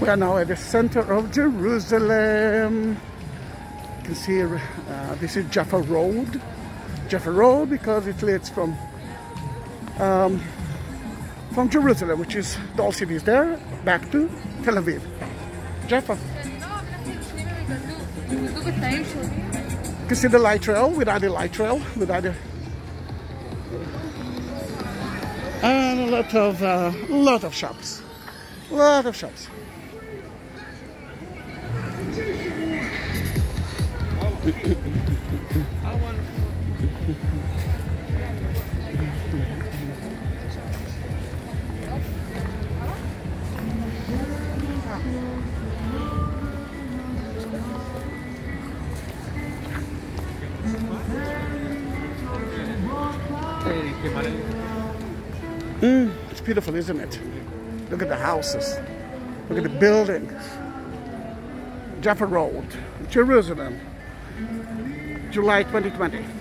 We are now at the center of Jerusalem. You can see uh, this is Jaffa Road. Jaffa Road because it leads from um, from Jerusalem, which is the old city is there, back to Tel Aviv. Jaffa. You can see the light rail without the light rail, without the and a lot of uh, lot of shops, lot of shops. Mm, it's beautiful, isn't it? Look at the houses. Look at the buildings. Jaffa Road, Jerusalem, July 2020.